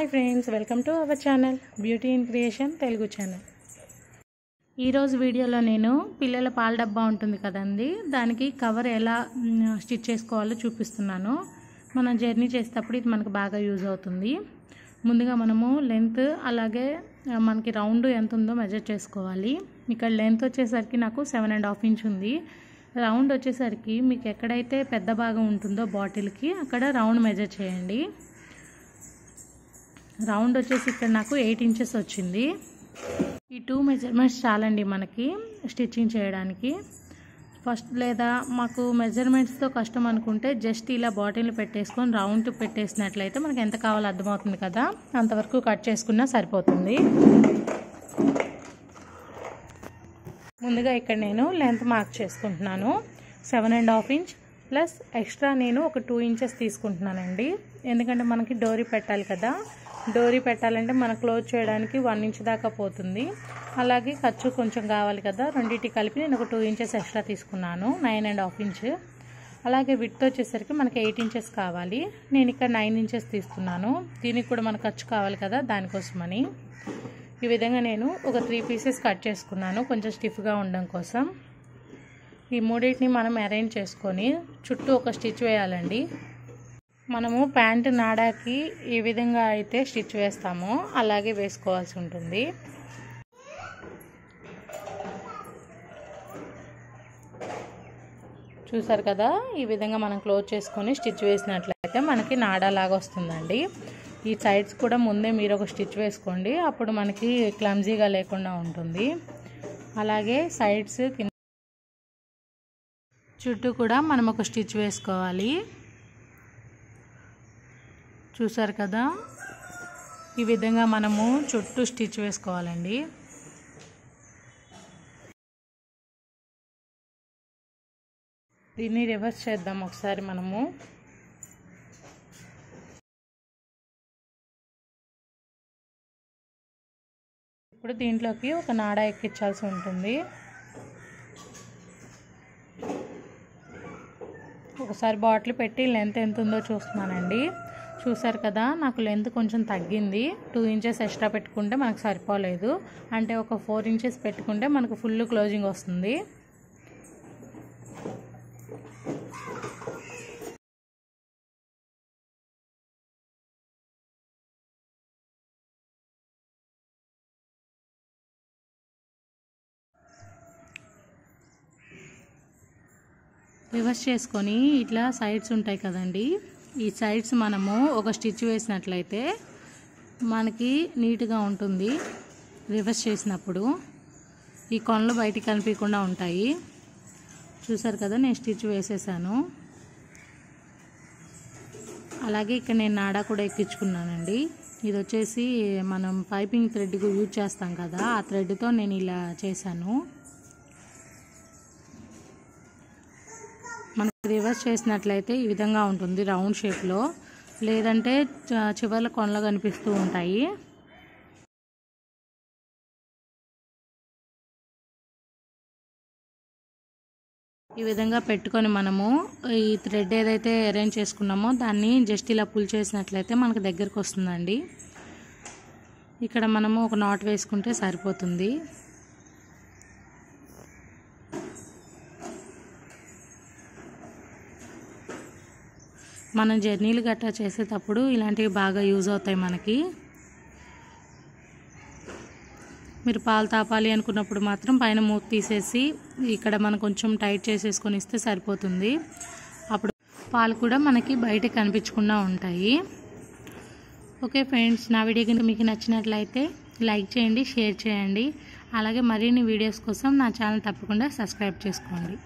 Hi friends welcome to our channel beauty in creation Telugu channel. ఈరోజు వీడియోలో నేను పిల్లల పాల డబ్బా ఉంటుంది కదండి దానికి కవర్ ఎలా స్టిచ్ చేసుకోవాలో చూపిస్తున్నాను. మనం జర్నీ చేసేటప్పుడు ఇది మనకు బాగా యూజ్ అవుతుంది. ముందుగా మనము లెంత్ అలాగే మనకి రౌండ్ ఎంత ఉందో మెజర్ చేసుకోవాలి. ఇక్కడ లెంత్ వచ్చేసరికి నాకు సెవెన్ అండ్ హాఫ్ ఇంచ్ ఉంది. రౌండ్ వచ్చేసరికి మీకు ఎక్కడైతే పెద్ద భాగం ఉంటుందో బాటిల్కి అక్కడ రౌండ్ మెజర్ చేయండి. రౌండ్ వచ్చేసి ఇక్కడ నాకు ఎయిట్ ఇంచెస్ వచ్చింది. ఈ టూ మెజర్మెంట్స్ చాలండి మనకి స్టిచ్చింగ్ చేయడానికి. ఫస్ట్ లేదా మాకు మెజర్మెంట్స్తో కష్టం అనుకుంటే జస్ట్ ఇలా బాటిల్ పెట్టేసుకొని రౌండ్ పెట్టేసినట్లయితే మనకి ఎంత కావాలో అర్థమవుతుంది కదా. అంతవరకు కట్ చేసుకున్నా సరిపోతుంది. ముందుగా ఇక్కడ నేను లెంత్ మార్క్ చేసుకుంటున్నాను. Seven and half inch plus extra నేను ఒక టూ ఇంచెస్ తీసుకుంటున్నానండి. ఎందుకంటే మనకి డోరీ పెట్టాలి కదా. డోరీ పెట్టాలంటే మన క్లోజ్ చేయడానికి వన్ ఇంచ్ దాకా పోతుంది. అలాగే ఖర్చు కొంచెం కావాలి కదా రెండింటి కలిపి నేను ఒక టూ ఇంచెస్ ఎక్స్ట్రా తీసుకున్నాను నైన్ అండ్ హాఫ్ ఇంచ్. అలాగే విత్ వచ్చేసరికి మనకి ఎయిట్ ఇంచెస్ కావాలి. నేను ఇక్కడ నైన్ ఇంచెస్ తీసుకున్నాను. దీనికి కూడా మనకు ఖర్చు కావాలి కదా దానికోసమని. ఈ విధంగా నేను ఒక త్రీ పీసెస్ కట్ చేసుకున్నాను కొంచెం స్టిఫ్గా ఉండడం కోసం. ఈ మూడింటిని మనం అరేంజ్ చేసుకొని చుట్టూ ఒక స్టిచ్ వేయాలండి. మనము ప్యాంట్ నాడాకి ఏ విధంగా అయితే స్టిచ్ వేస్తామో. అలాగే వేసుకోవాల్సి ఉంటుంది. చూసారు కదా? ఈ విధంగా మనం క్లోజ్ చేసుకొని స్టిచ్ వేసినట్లయితే మనకి నాడాలాగా వస్తుందండి. ఈ సైడ్స్ కూడా ముందే మీరు ఒక స్టిచ్ వేసుకోండి. అప్పుడు మనకి క్లమ్జీగా లేకుండా ఉంటుంది. అలాగే సైడ్స్ కింద చుట్టూ కూడా మనం ఒక స్టిచ్ వేసుకోవాలి. చూసారు కదా? ఈ విధంగా మనము చుట్టూ స్టిచ్ వేసుకోవాలండి. దీన్ని రివర్స్ చేద్దాం ఒకసారి మనము. ఇప్పుడు దీంట్లోకి ఒక నాడ ఎక్కించాల్సి ఉంటుంది. ఒకసారి బాటిల్ పెట్టి లెంత్ ఎంత ఉందో చూస్తున్నానండి. చూసారు కదా నాకు లెంత్ కొంచెం తగ్గింది. టూ ఇంచెస్ ఎక్స్ట్రా పెట్టుకుంటే మనకు సరిపోలేదు. అంటే ఒక ఫోర్ ఇంచెస్ పెట్టుకుంటే మనకు ఫుల్ క్లోజింగ్ వస్తుంది. రివర్స్ చేసుకొని ఇట్లా సైడ్స్ ఉంటాయి కదండీ. ఈ సైడ్స్ మనము ఒక స్టిచ్ వేసినట్లయితే మనకి నీట్గా ఉంటుంది రివర్స్ చేసినప్పుడు. ఈ కొనలు బయటికి కనిపించకుండా ఉంటాయి. చూసారు కదా నేను స్టిచ్ వేసేసాను. అలాగే ఇక్కడ నేను నాడా కూడా ఎక్కించుకున్నానండి. ఇది వచ్చేసి మనం పైపింగ్ థ్రెడ్కి యూజ్ చేస్తాం కదా ఆ థ్రెడ్తో నేను ఇలా చేశాను. రివర్స్ చేసినట్లయితే ఈ విధంగా ఉంటుంది రౌండ్ షేప్లో లేదంటే చివర్ల కొనలు కనిపిస్తూ ఉంటాయి. ఈ విధంగా పెట్టుకొని మనము ఈ థ్రెడ్ ఏదైతే అరేంజ్ చేసుకున్నామో దాన్ని జస్ట్ ఇలా పుల్ చేసినట్లయితే మనకు దగ్గరకు వస్తుందండి. ఇక్కడ మనము ఒక నాట్ వేసుకుంటే సరిపోతుంది. మనం జర్నీలు గట్రా చేసేటప్పుడు ఇలాంటివి బాగా యూజ్ అవుతాయి మనకి. మీరు పాలు తాపాలి అనుకున్నప్పుడు మాత్రం పైన మూత తీసేసి ఇక్కడ మనం కొంచెం టైట్ చేసేసుకొని ఇస్తే సరిపోతుంది. అప్పుడు పాలు కూడా మనకి బయట కనిపించకుండా ఉంటాయి. ఓకే ఫ్రెండ్స్ నా వీడియో కనుక మీకు నచ్చినట్లయితే లైక్ చేయండి షేర్ చేయండి. అలాగే మరిన్ని వీడియోస్ కోసం నా ఛానల్ తప్పకుండా సబ్స్క్రైబ్ చేసుకోండి.